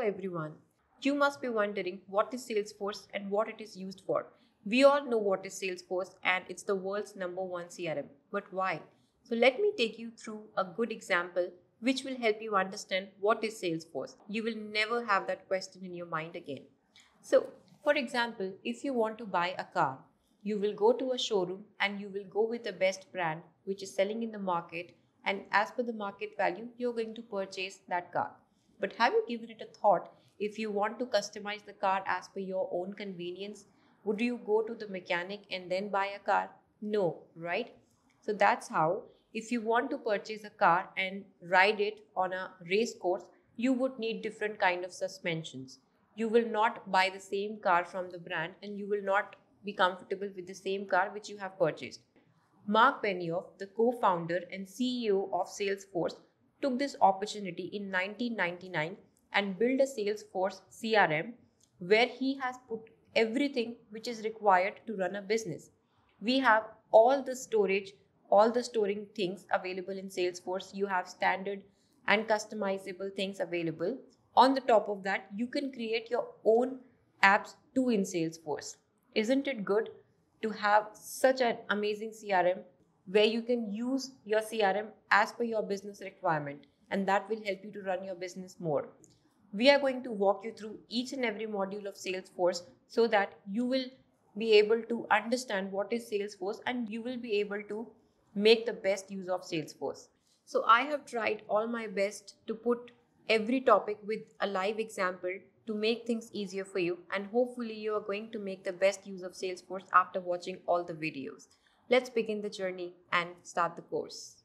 Everyone. You must be wondering what is Salesforce and what it is used for. We all know what is Salesforce and it's the world's number one CRM. But why? So let me take you through a good example which will help you understand what is Salesforce. You will never have that question in your mind again. So, for example, if you want to buy a car, you will go to a showroom and you will go with the best brand which is selling in the market and as per the market value, you're going to purchase that car. But have you given it a thought if you want to customize the car as per your own convenience? Would you go to the mechanic and then buy a car? No, right? So that's how, if you want to purchase a car and ride it on a race course, you would need different kind of suspensions. You will not buy the same car from the brand and you will not be comfortable with the same car which you have purchased. Mark Benioff, the co-founder and CEO of Salesforce, took this opportunity in 1999 and built a Salesforce CRM where he has put everything which is required to run a business. We have all the storage, all the storing things available in Salesforce. You have standard and customizable things available. On the top of that, you can create your own apps too in Salesforce. Isn't it good to have such an amazing CRM where you can use your CRM as per your business requirement and that will help you to run your business more. We are going to walk you through each and every module of Salesforce so that you will be able to understand what is Salesforce and you will be able to make the best use of Salesforce. So I have tried all my best to put every topic with a live example to make things easier for you and hopefully you are going to make the best use of Salesforce after watching all the videos. Let's begin the journey and start the course.